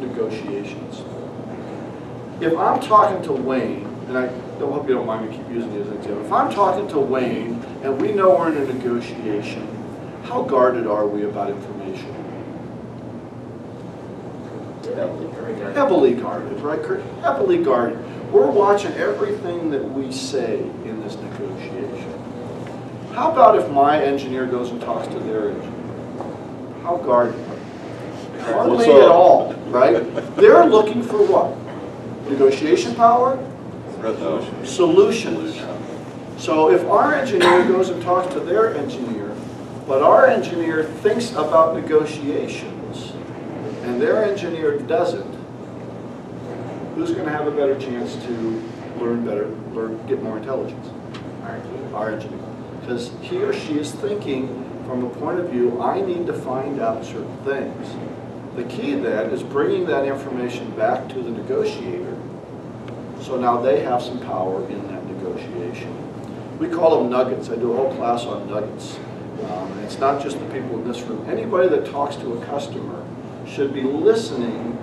negotiations. If I'm talking to Wayne, and I don't hope you don't mind me keep using you as an example. If I'm talking to Wayne and we know we're in a negotiation, how guarded are we about information? Heavily guarded, right, Kurt? Heavily guarded. We're watching everything that we say in this negotiation. How about if my engineer goes and talks to their engineer? How guarded? Hardly at all, right? They're looking for what? Negotiation power? Resolution. Solutions. So if our engineer goes and talks to their engineer, but our engineer thinks about negotiations, and their engineer doesn't, who's going to have a better chance to learn better, learn, get more intelligence? Our engineer. Because he or she is thinking from a point of view, I need to find out certain things. The key then is bringing that information back to the negotiator, so now they have some power in that negotiation. We call them nuggets. I do a whole class on nuggets. Um, it's not just the people in this room. Anybody that talks to a customer should be listening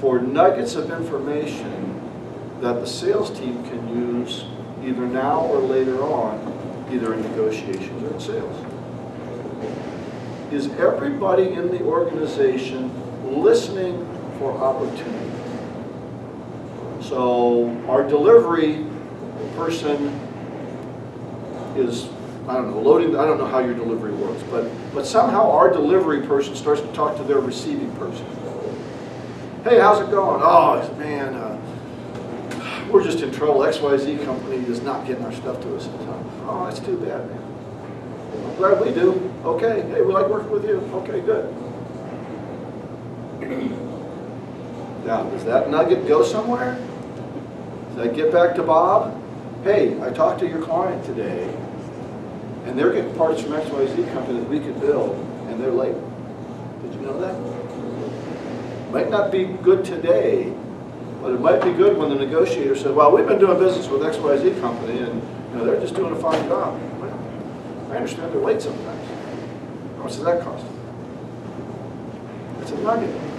for nuggets of information that the sales team can use either now or later on, either in negotiations or in sales. Is everybody in the organization listening for opportunity? So our delivery person is, I don't know, loading, I don't know how your delivery works, but, but somehow our delivery person starts to talk to their receiving person. Hey, how's it going? Oh, man, uh, we're just in trouble. XYZ company is not getting our stuff to us in time. Oh, that's too bad, man. I'm glad we do. Okay, hey, we like working with you. Okay, good. Now, does that nugget go somewhere? Does that get back to Bob? Hey, I talked to your client today, and they're getting parts from XYZ company that we could build, and they're late. Did you know that? Might not be good today, but it might be good when the negotiator says, well, we've been doing business with XYZ company, and, you know, they're just doing a fine job. Well, I understand they're late sometimes. How much does that cost? It's a nugget.